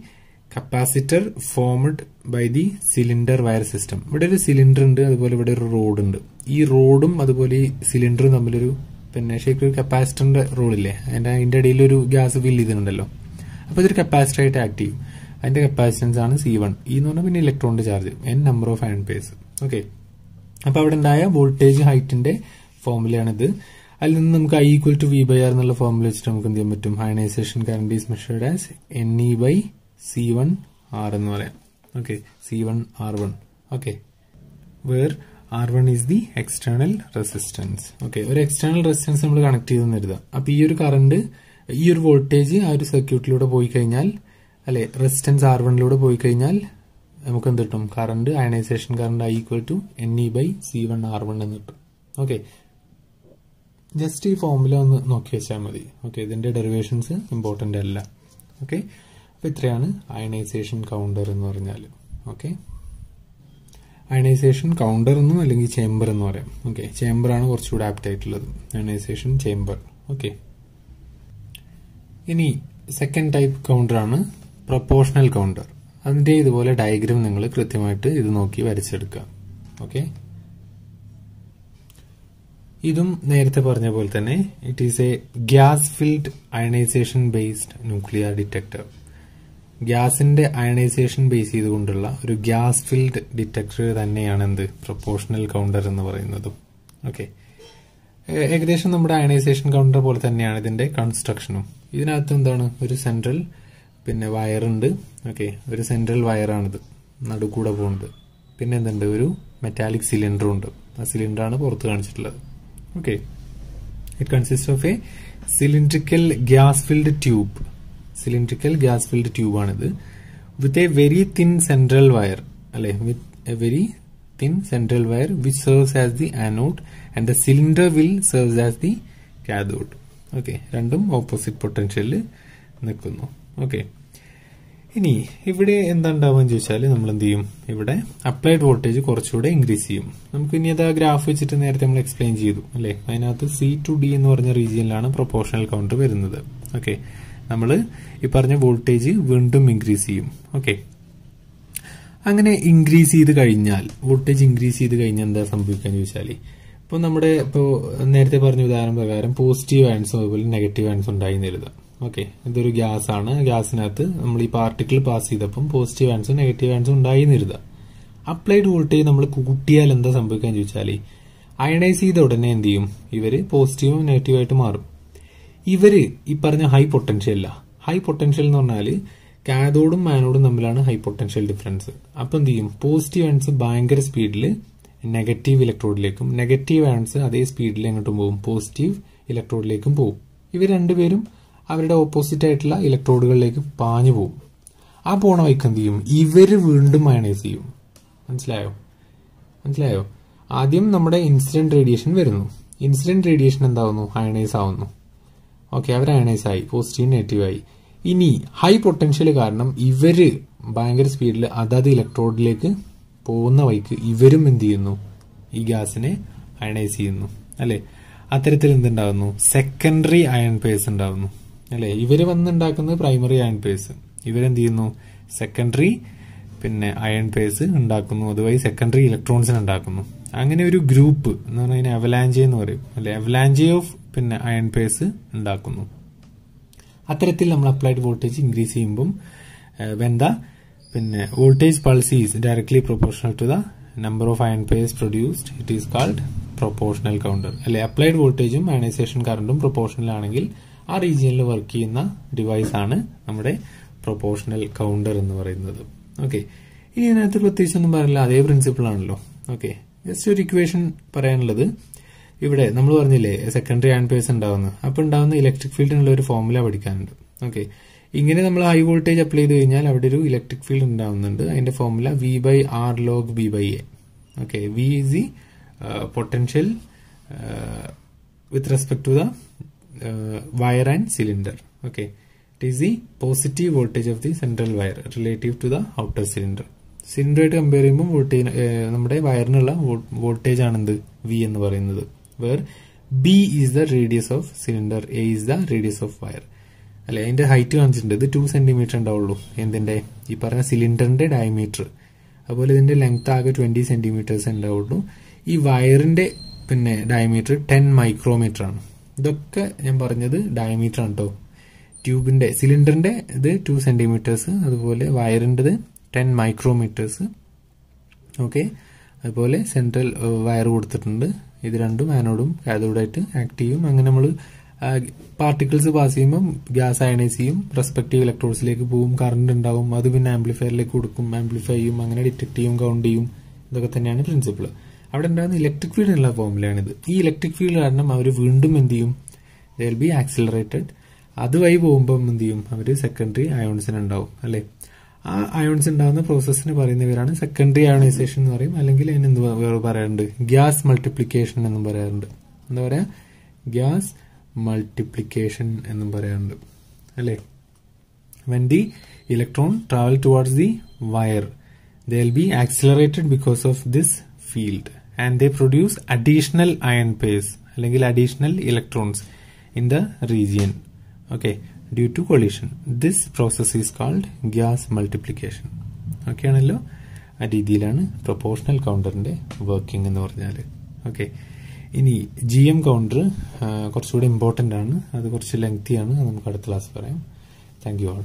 capacitor formed by the cylinder wire system ഇവിടെ ഒരു സിലിണ്ടർ ഉണ്ട് അതുപോലെ ഇവിടെ ഒരു റോഡ് ഉണ്ട്. ഈ റോഡും അതുപോലെ ഈ സിലിണ്ടറും തമ്മിലൊരു പിന്നെ ശരിക്കും ഒരു കപ്പാസിറ്ററിന്റെ റോഡില്ലേ അതിന്റെ അതിന്റെ ഇടയിൽ ഒരു ഗ്യാസ് ഫിൽ ചെയ്തിട്ടുണ്ടല്ലോ. അപ്പൊ ഇതൊരു കപ്പാസിറ്റർ ആയിട്ട് ആക്ട് ചെയ്യും. അതിന്റെ കപ്പാസിറ്റൻസ് ആണ് സി വൺ ഇന്ന് എന്ന് പറഞ്ഞാൽ പിന്നെ ഇലക്ട്രോണിന്റെ charge N number of ion pairs okay അപ്പൊ അവിടെ ഉണ്ടായ വോൾട്ടേജ് ഹൈറ്റിന്റെ ഫോർമുലയാണിത് അതിൽ നിന്ന് നമുക്ക് I equal to V by R എന്നുള്ള ഫോർമുല വെച്ചിട്ട് നമുക്ക് എന്ത് ചെയ്യാൻ പറ്റും? Ionization current is measured as N E by C one R എന്ന് പറയാം. Okay C one R one okay where R one is the external resistance okay ഒരു external resistance നമ്മൾ കണക്ട് ചെയ്തെന്ന് എഴുതാം അപ്പൊ ഈ ഒരു കറണ്ട് ഈ ഒരു വോൾട്ടേജ് ആ ഒരു സർക്യൂട്ടിലൂടെ പോയി കഴിഞ്ഞാൽ അല്ലെ റെസിസ്റ്റൻസ് ആർ വണ്ണിലൂടെ പോയി കഴിഞ്ഞാൽ നമുക്ക് എന്ത് കിട്ടും? Current ionization current I equal to N E by C one R one എന്ന് കിട്ടും. ഓക്കെ ജസ്റ്റ് ഈ ഫോർമുല ഒന്ന് നോക്കി വെച്ചാൽ മതി. ഓക്കെ ഇതിന്റെ ഡെറിവേഷൻസ് ഇമ്പോർട്ടന്റ് അല്ല. ഓക്കെ അപ്പൊ ഇത്രയാണ് അയണൈസേഷൻ കൗണ്ടർ എന്ന് പറഞ്ഞാൽ. ഓക്കെ അയണൈസേഷൻ കൗണ്ടർ എന്നും അല്ലെങ്കിൽ ചേംബർ എന്ന് പറയാം. ഓക്കെ ചേംബർ ആണ് കുറച്ചുകൂടെ ആപ്റ്റ് ആയിട്ടുള്ളത്. അയണൈസേഷൻ ചേംബർ ഓക്കെ ഇനി സെക്കൻഡ് ടൈപ്പ് കൗണ്ടർ ആണ് പ്രൊപ്പോർഷണൽ കൗണ്ടർ അതിന്റെ ഇതുപോലെ ഡയഗ്രാം നിങ്ങൾ കൃത്യമായിട്ട് ഇത് നോക്കി വരച്ചെടുക്കുക. ഓക്കെ ഇതും നേരത്തെ പറഞ്ഞ പോലെ തന്നെ it is a gas filled ionization based nuclear detector ഗ്യാസിന്റെ അയണൈസേഷൻ ബേസ് ചെയ്തുകൊണ്ടുള്ള ഒരു ഗ്യാസ് ഫിൽഡ് ഡിറ്റക്ടർ തന്നെയാണ് എന്ത്? പ്രപ്പോർഷണൽ കൗണ്ടർ എന്ന് പറയുന്നത്. ഓക്കെ ഏകദേശം നമ്മുടെ അയണൈസേഷൻ കൗണ്ടർ പോലെ തന്നെയാണ് ഇതിന്റെ കൺസ്ട്രക്ഷനും ഇതിനകത്ത് എന്താണ്? ഒരു സെൻട്രൽ പിന്നെ വയറുണ്ട്. ഓക്കെ ഒരു സെൻട്രൽ വയറാണിത്. നടുക്കൂടെ പോകുന്നത് പിന്നെ എന്തുണ്ട്? ഒരു മെറ്റാലിക് സിലിണ്ടറും ഉണ്ട്. ആ സിലിണ്ടറാണ് പുറത്ത് കാണിച്ചിട്ടുള്ളത്. Okay it consist of a cylindrical gas filled tube cylindrical gas filled ട്യൂബാണിത് with a very thin central wire അല്ലെ? With a very thin central wire which serves as the anode and the cylinder will serves as the cathode okay രണ്ടും opposite പൊട്ടൻഷ്യലിൽ നിൽക്കുന്നു okay ഇനി ഇവിടെ എന്താ ഉണ്ടാവുക ചോദിച്ചാൽ നമ്മൾ എന്ത് ചെയ്യും? ഇവിടെ അപ്ലൈഡ് വോൾട്ടേജ് കുറച്ചുകൂടെ ഇൻക്രീസ് ചെയ്യും. നമുക്ക് ഇനി അത് ഗ്രാഫ് വെച്ചിട്ട് നേരത്തെ നമ്മൾ എക്സ്പ്ലെയിൻ ചെയ്തു അല്ലേ? അതിനകത്ത് സി ടു ഡി എന്ന് പറഞ്ഞ റീജിയനിലാണ് പ്രൊപ്പോർഷണൽ കൗണ്ടർ വരുന്നത്. ഓക്കെ നമ്മൾ ഈ പറഞ്ഞ വോൾട്ടേജ് വീണ്ടും ഇൻക്രീസ് ചെയ്യും. ഓക്കെ അങ്ങനെ ഇൻക്രീസ് ചെയ്ത് കഴിഞ്ഞാൽ വോൾട്ടേജ് ഇൻക്രീസ് ചെയ്ത് കഴിഞ്ഞാൽ എന്താ സംഭവിക്കാന്ന് ചോദിച്ചാൽ ഇപ്പോൾ നമ്മുടെ ഇപ്പോൾ നേരത്തെ പറഞ്ഞ ഉദാഹരണം പ്രകാരം പോസിറ്റീവ് ആൻസും അതുപോലെ നെഗറ്റീവ് ആൻസും ഉണ്ടായി എഴുതാം ഓക്കെ ഇതൊരു ഗ്യാസ് ആണ് ഗ്യാസിനകത്ത് നമ്മൾ ഈ പാർട്ടിക്കിൾ പാസ് ചെയ്തപ്പം പോസിറ്റീവ് ആൻസും നെഗറ്റീവ് ആൻസും ഉണ്ടായി എഴുതാം അപ്ലൈഡ് വോൾട്ടേജ് നമ്മൾ കൂട്ടിയാൽ എന്താ സംഭവിക്കാൻ ചോദിച്ചാൽ അയണൈസ് ചെയ്ത ഉടനെ എന്ത് ചെയ്യും? ഇവർ പോസിറ്റീവും നെഗറ്റീവായിട്ട് മാറും. ഇവർ ഈ പറഞ്ഞ ഹൈ പൊട്ടൻഷ്യൽ അല്ല ഹൈ പൊട്ടൻഷ്യൽ എന്ന് പറഞ്ഞാൽ കാഥോഡും മാനോഡും തമ്മിലാണ് ഹൈ പൊട്ടൻഷ്യൽ ഡിഫറൻസ് അപ്പൊ എന്ത് ചെയ്യും? പോസിറ്റീവ് ആൻസ് ഭയങ്കര സ്പീഡിൽ നെഗറ്റീവ് ഇലക്ട്രോഡിലേക്കും നെഗറ്റീവ് ആൻസ് അതേ സ്പീഡിൽ എങ്ങോട്ടും പോകും പോസിറ്റീവ് ഇലക്ട്രോഡിലേക്കും പോകും. ഇവർ രണ്ടുപേരും അവരുടെ ഓപ്പോസിറ്റ് ആയിട്ടുള്ള ഇലക്ട്രോഡുകളിലേക്ക് പാഞ്ഞു പോകും. ആ പോണ വൈക്ക് എന്ത് ചെയ്യും? ഇവർ വീണ്ടും മയണൈസ് ചെയ്യും. മനസ്സിലായോ? മനസ്സിലായോ? ആദ്യം നമ്മുടെ ഇൻസിഡന്റ് റേഡിയേഷൻ വരുന്നു. ഇൻസിഡന്റ് റേഡിയേഷൻ എന്താവുന്നു? അയണൈസ് ആവുന്നു. ഓക്കെ അവർ അയണൈസ് ആയി. പോസിറ്റീവ് നെഗറ്റീവ് ആയി. ഇനി ഹൈ പൊട്ടൻഷ്യൽ കാരണം ഇവർ ഭയങ്കര സ്പീഡിൽ അതാത് ഇലക്ട്രോഡിലേക്ക് പോകുന്ന വഴിക്ക് ഇവരും എന്ത് ചെയ്യുന്നു? ഈ ഗ്യാസിനെ അയണൈസ് ചെയ്യുന്നു. അല്ലെ? അത്തരത്തിൽ എന്തുണ്ടാകുന്നു സെക്കൻഡറി അയൺ പേസ് ഉണ്ടാകുന്നു അല്ലെ? ഇവർ വന്നുണ്ടാക്കുന്നത് പ്രൈമറി അയൺ പേസ് ഇവരെന്ത് ചെയ്യുന്നു? സെക്കൻഡറി പിന്നെ അയൺ പേസ് ഉണ്ടാക്കുന്നു. അതുവഴി സെക്കൻഡറി ഇലക്ട്രോൺസിന് ഉണ്ടാക്കുന്നു. അങ്ങനെ ഒരു ഗ്രൂപ്പ് എന്ന് പറഞ്ഞാൽ അവലാഞ്ചി എന്ന് പറയും. അല്ലെ? അവലാഞ്ചി ഓഫ് പിന്നെ അയൺ പേസ് ഉണ്ടാക്കുന്നു. അത്തരത്തിൽ നമ്മൾ അപ്ലൈഡ് വോൾട്ടേജ് ഇൻക്രീസ് ചെയ്യുമ്പം വെൻ ദ പിന്നെ voltage pulses directly proportional to the number of ion pairs produced it is called proportional counter അല്ലെ? അപ്ലൈഡ് വോൾട്ടേജും അയണൈസേഷൻ കറണ്ടും പ്രൊപ്പോർഷണൽ ആണെങ്കിൽ ആ റീജിയനിൽ വർക്ക് ചെയ്യുന്ന ഡിവൈസ് ആണ് നമ്മുടെ പ്രൊപ്പോർഷണൽ കൗണ്ടർ എന്ന് പറയുന്നത്. ഓക്കെ ഇനി ഇതിനകത്ത് പ്രത്യേകിച്ച് ഒന്നും പറയില്ല അതേ പ്രിൻസിപ്പിൾ ആണല്ലോ. ഓക്കെ ജസ്റ്റ് ഒരു ഇക്വേഷൻ പറയാനുള്ളത്. ഇവിടെ നമ്മൾ പറഞ്ഞില്ലേ സെക്കൻഡറി ആൻഡ് പേഴ്സ് ഉണ്ടാവുന്നത് അപ്പൊ ഉണ്ടാവുന്ന ഇലക്ട്രിക് ഫീൽഡിനുള്ള ഒരു ഫോർമുല പഠിക്കാനുണ്ട്. ഓക്കെ ഇങ്ങനെ നമ്മൾ ഹൈ വോൾട്ടേജ് അപ്ലൈ ചെയ്ത് കഴിഞ്ഞാൽ അവിടെ ഒരു ഇലക്ട്രിക് ഫീൽഡ് ഉണ്ടാവുന്നുണ്ട്. അതിന്റെ formula V by R log B by A okay V is the potential with respect to the wire and cylinder okay it is the positive voltage of the central wire relative to the outer cylinder സിലിണ്ടറായിട്ട് compare ചെയ്യുമ്പോൾ voltage നമ്മുടെ വയറിനുള്ള voltage ആണെന്ത്? V എന്ന് പറയുന്നത്. Where B is the radius of cylinder A is the radius of wire അല്ലെ അതിന്റെ height കാണിച്ചിട്ടുണ്ട്. ഇത് ടു സെന്റിമീറ്റർ ഉണ്ടാവുള്ളൂ. എന്തിന്റെ? ഈ പറഞ്ഞ സിലിണ്ടറിന്റെ ഡയമീറ്റർ അതുപോലെ ഇതിന്റെ ലെങ്ത് ആകെ ട്വന്റി സെന്റിമീറ്റേഴ്സ് ഉണ്ടാവുള്ളൂ. ഈ വയറിന്റെ പിന്നെ ഡയമീറ്റർ ടെൻ മൈക്രോമീറ്റർ ആണ്. ഇതൊക്കെ ഞാൻ പറഞ്ഞത് ഡയമീറ്റർ ആണ് കേട്ടോ ട്യൂബിന്റെ സിലിണ്ടറിന്റെ ഇത് ടു സെന്റിമീറ്റേഴ്സ് അതുപോലെ വയറിന്റെത് ടെൻ മൈക്രോമീറ്റേഴ്സ് ഓക്കെ അതുപോലെ സെൻട്രൽ വയർ കൊടുത്തിട്ടുണ്ട്. ഇത് രണ്ടും ആനോഡും കാഥോഡായിട്ട് ആക്ട് ചെയ്യും. അങ്ങനെ നമ്മൾ പാർട്ടിക്കിൾസ് പാസ് ചെയ്യുമ്പം ഗ്യാസ് അയണൈസ് ചെയ്യും. റെസ്പെക്റ്റീവ് ഇലക്ട്രോഡ്സിലേക്ക് പോവും കറണ്ട് ഉണ്ടാവും. അത് പിന്നെ ആംപ്ലിഫയറിലേക്ക് കൊടുക്കും. ആംപ്ലിഫൈ ചെയ്യും അങ്ങനെ ഡിറ്റക്ട് ചെയ്യും കൗണ്ട് ചെയ്യും. ഇതൊക്കെ തന്നെയാണ് പ്രിൻസിപ്പിൾ അവിടെ ഉണ്ടാകുന്ന ഇലക്ട്രിക് ഫീൽഡ് ഉള്ള ഫോമിലാണിത് ഈ ഇലക്ട്രിക് ഫീൽഡ് കാരണം അവർ വീണ്ടും എന്ത് ചെയ്യും? ദ ബി ആക്സിലറേറ്റഡ് അതുവഴി പോകുമ്പോൾ എന്ത് ചെയ്യും? അവർ സെക്കൻഡറി അയോൺസിന് ഉണ്ടാവും അല്ലെ? ആ അയോൺസ് ഉണ്ടാകുന്ന പ്രോസസ്സിന് പറയുന്ന പേരാണ് സെക്കൻഡറി അയോണൈസേഷൻ എന്ന് പറയും. അല്ലെങ്കിൽ അതിന് എന്ത് വേറെ പറയാറുണ്ട്? ഗ്യാസ് മൾട്ടിപ്ലിക്കേഷൻ എന്നും പറയാറുണ്ട്. എന്താ പറയാ? ഗ്യാസ് മൾട്ടിപ്ലിക്കേഷൻ എന്നും പറയാറുണ്ട്. അല്ലേ? When the electron travel towards the wire they be accelerated because of this field and they produce additional ion pairs അല്ലെങ്കിൽ additional electrons in the region okay due to collision this process is called gas multiplication okay ആണല്ലോ? ആ രീതിയിലാണ് proportional കൗണ്ടറിന്റെ working എന്ന് പറഞ്ഞാൽ okay ഇനി G M counter കുറച്ചുകൂടി important ആണ്. അത് കുറച്ച് ലെങ്തിയാണ് നമുക്ക് അടുത്ത ക്ലാസ് പറയാം. Thank you all